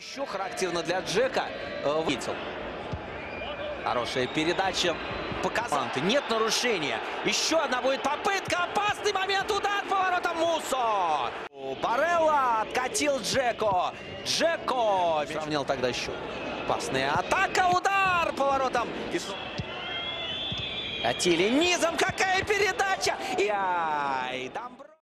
Еще характерно для Джека. Э, Видел. Хорошая передача. Показал. Нет нарушения. Еще одна будет попытка. Опасный момент. Удар по воротам Мусо. Барелла откатил Джеко. Джеко. Сравнял тогда еще Опасная атака. Удар по воротам. Катили низом. Какая передача. И.